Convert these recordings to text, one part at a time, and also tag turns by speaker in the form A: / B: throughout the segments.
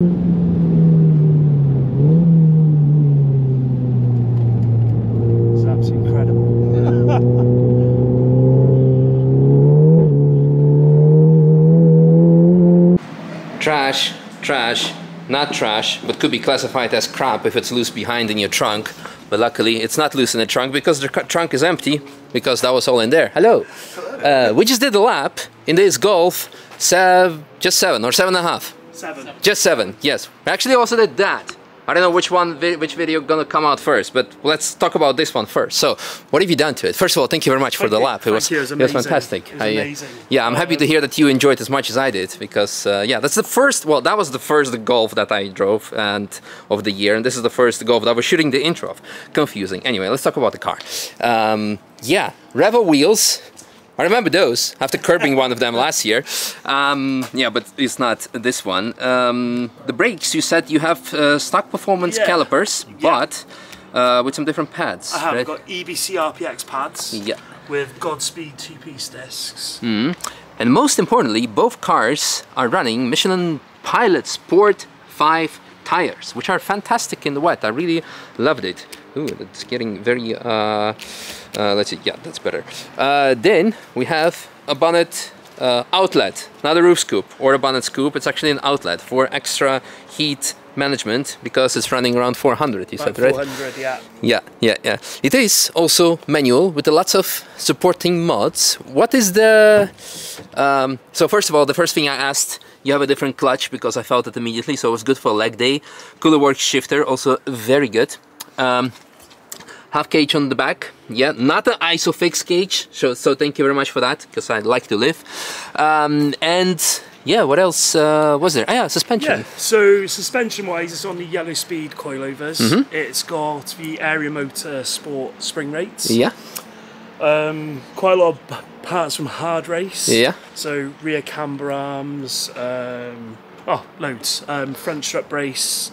A: It's absolutely incredible.
B: Trash, trash, not trash, but could be classified as crap if it's loose behind in your trunk. But luckily, it's not loose in the trunk because the trunk is empty because that was all in there. Hello. Uh, we just did the lap in this Golf, sev- just seven or seven and a half.
A: Seven.
B: Just seven, yes. We actually also did that. I don't know which one, which video gonna come out first, but let's talk about this one first. So, what have you done to it? First of all, thank you very much for the lap. It was.
A: It was
B: it was fantastic.
A: It was
B: I, uh,
A: amazing.
B: yeah, I'm happy to hear that you enjoyed as much as I did because, uh, yeah, that's the first. Well, that was the first golf that I drove and of the year, and this is the first golf that I was shooting the intro of. Confusing. Anyway, let's talk about the car. Um, yeah, Revo wheels. I remember those after curbing one of them last year. Um, yeah, but it's not this one. Um, the brakes, you said you have uh, stock performance
A: Yeah.
B: calipers,
A: Yeah.
B: but uh, with some different pads.
A: I have
B: right?
A: got EBC RPX pads
B: Yeah.
A: with Godspeed two-piece discs.
B: And most importantly, both cars are running Michelin Pilot Sport 5 tires, which are fantastic in the wet. I really loved it. Ooh, it's getting very, uh, uh, let's see, yeah, that's better. Uh, then we have a bonnet uh, outlet, not a roof scoop or a bonnet scoop. It's actually an outlet for extra heat management because it's running around 400, you
A: About
B: said, right?
A: 400, yeah.
B: Yeah, yeah, yeah. It is also manual with lots of supporting mods. What is the? Um, so first of all, the first thing I asked, you have a different clutch because I felt it immediately, so it was good for a leg day. Cooler works shifter, also very good. Um, half cage on the back, yeah, not an isofix cage. So, so thank you very much for that because I like to live. Um, and yeah, what else uh, was there? Ah, yeah, suspension.
A: Yeah, so suspension wise, it's on the Yellow Speed coilovers.
B: Mm-hmm.
A: It's got the area motor sport spring rates.
B: Yeah,
A: Um, quite a lot of parts from Hard Race.
B: yeah.
A: So rear camber arms, um, oh, loads. Um, front strut brace.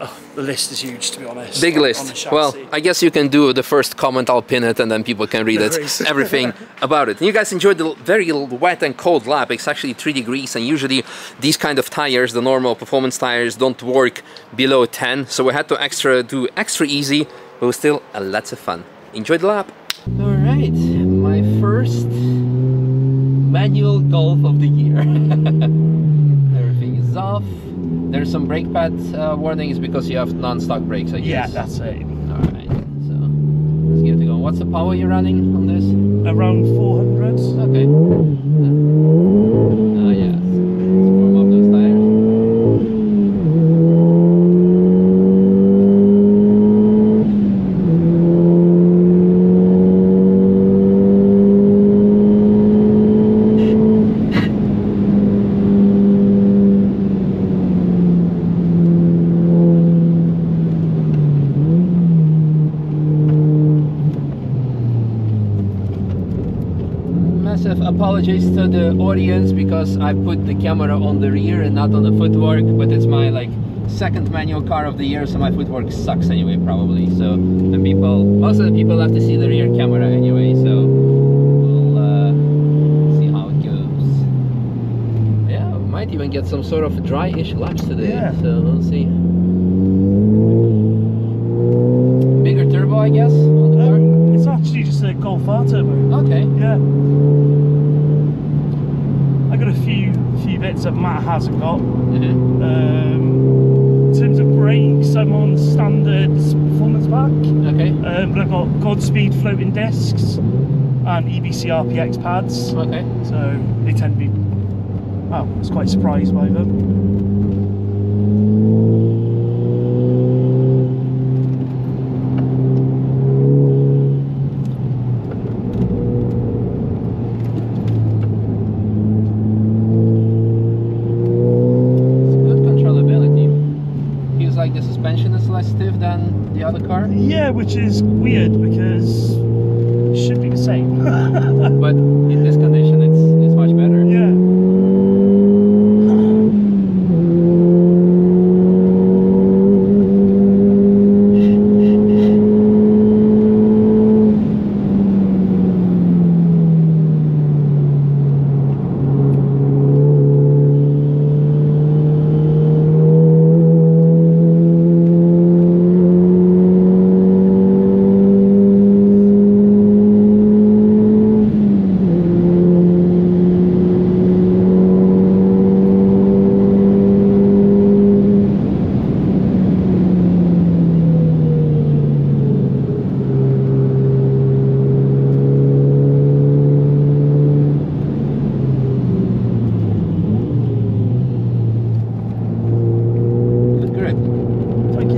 A: Oh, the list is huge, to be honest.
B: Big
A: on- on
B: list.
A: the
B: Well. I guess you can do the first comment. I'll pin it, and then people can read
A: No
B: it. Everything about it. And you guys enjoyed the very wet and cold lap. It's actually three degrees, and usually these kind of tires, the normal performance tires, don't work below 10. So we had to extra do extra easy, but it was still a lots of fun. Enjoy the lap. All right, my first manual golf of the year. Everything is off. There's some brake pad uh, warnings because you have non-stock brakes, I guess.
A: yeah, that's it.
B: Alright, so let's give it a go. What's the power you're running on this?
A: Around 400.
B: Okay. Yeah. Let's warm up those tires. Massive apologies to the audience because I put the camera on the rear and not on the footwork, but it's my like second manual car of the year, so my footwork sucks anyway, probably. So the people, most of the people have to see the rear camera anyway, so we'll uh, see how it goes. Yeah, we might even get some sort of dry-ish laps today,
A: Yeah.
B: so we'll see. Bigger turbo, I guess, on the car.
A: Um, it's actually just a Golf R turbo.
B: Okay.
A: Yeah. I got a few few bits that Matt hasn't got.
B: Mhm.
A: Um, in terms of brakes, I'm on standard performance pack,
B: Okay.
A: um, but I've got Godspeed floating discs and EBC RPX pads,
B: Okay.
A: so they tend to be. Well, I was quite surprised by them.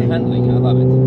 A: handling. I love it.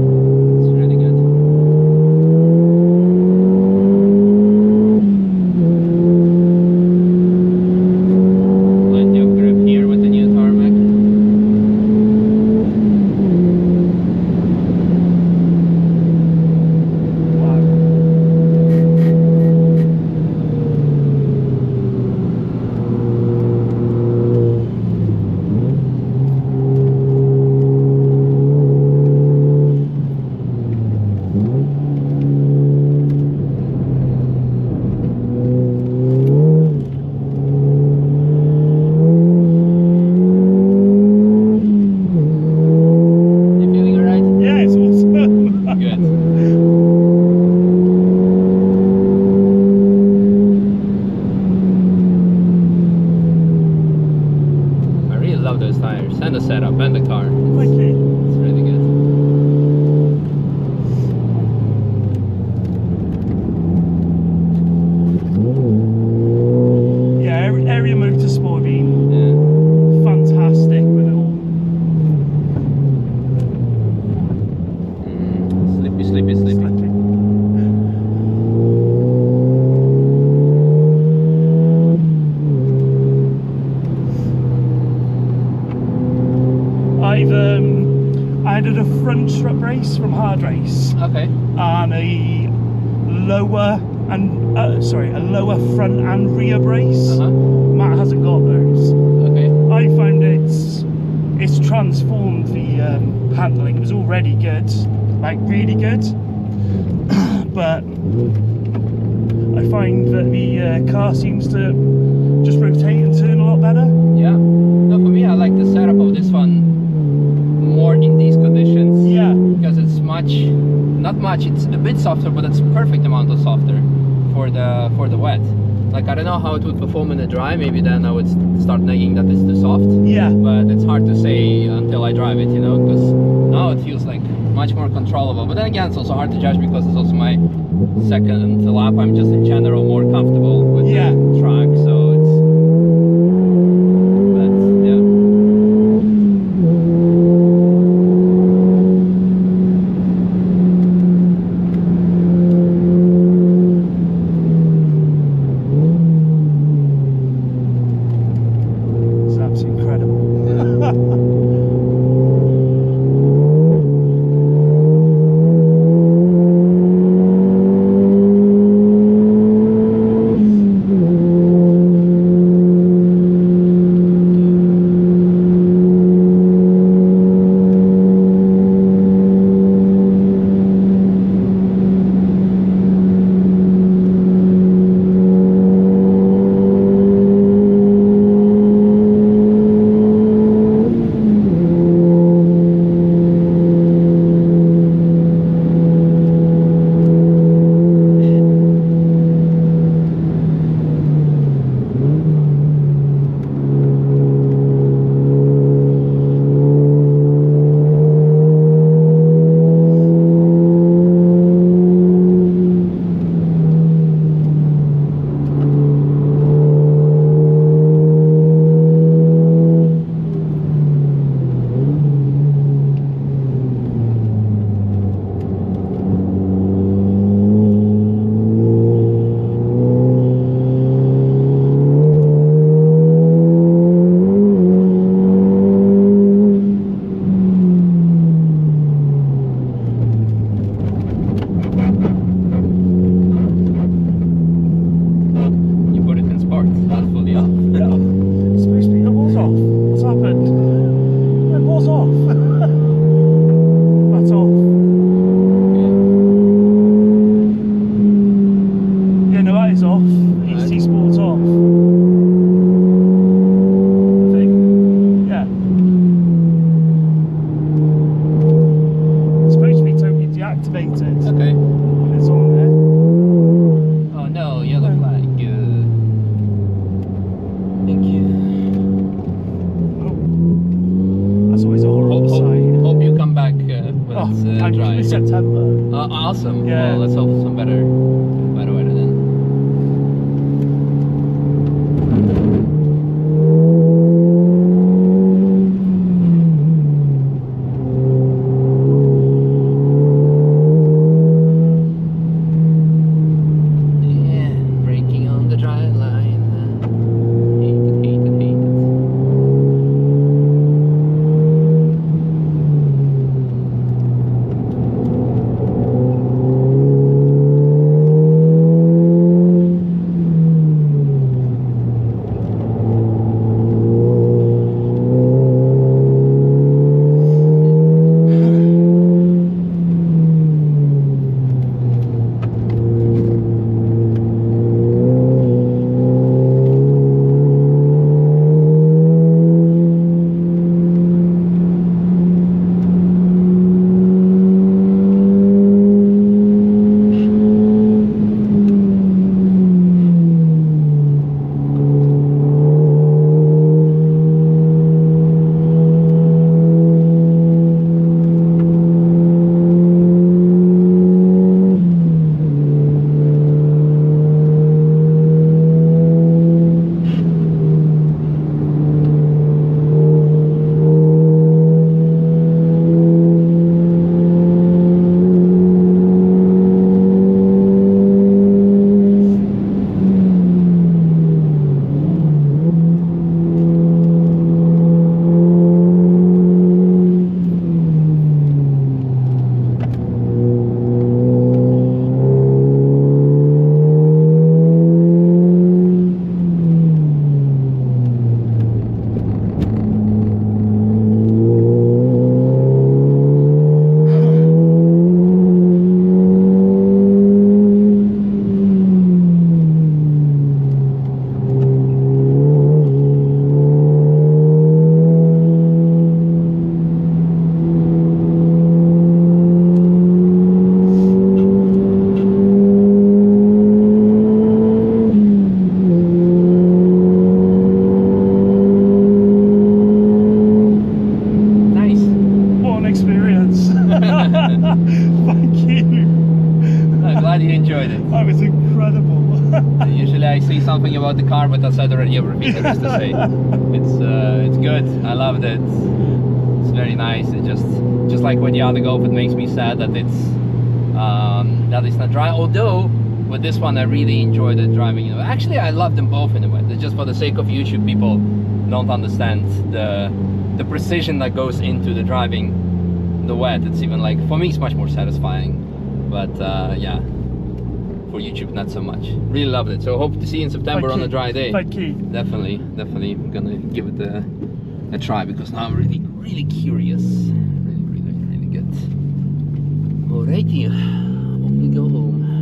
A: Sera. Będę front strut brace from Hard Race
B: Okay.
A: and a lower and uh, sorry a lower front and rear brace.
B: Uh-huh.
A: Matt hasn't got those.
B: Okay.
A: I found it's it's transformed the um, handling. It was already good, like really good, but I find that the uh, car seems to just rotate and turn a lot better.
B: Yeah. No, for me, I like the setup of this one more in these conditions.
A: Yeah,
B: Because it's much, not much. It's a bit softer, but it's perfect amount of softer for the for the wet. Like I don't know how it would perform in the dry. Maybe then I would start nagging that it's too soft.
A: yeah,
B: But it's hard to say until I drive it, you know. Because now it feels like much more controllable. But then again, it's also hard to judge because it's also my second lap. I'm just in general more comfortable with
A: Yeah.
B: the track, so
A: September.
B: Uh, awesome.
A: Yeah.
B: Well, let's hope for some better,
A: experience. Thank you.
B: I'm glad you enjoyed it.
A: That was incredible.
B: Usually I say something about the car, but I said already everything there is to say. It's uh, it's good. I loved it. It's very nice. It just just like with the other Golf, it makes me sad that it's um, that it's not dry. Although with this one, I really enjoyed it driving. You know, actually, I love them both in a way. Just for the sake of YouTube, people don't understand the the precision that goes into the driving the wet. It's even like for me, it's much more satisfying. But uh, yeah, for YouTube, not so much. Really loved it. So hope to see you in September on a dry day.
A: Thank you.
B: Definitely, definitely gonna give it a, a try because now I'm really, really curious. Really, really, really good. Alrighty, hope we go home.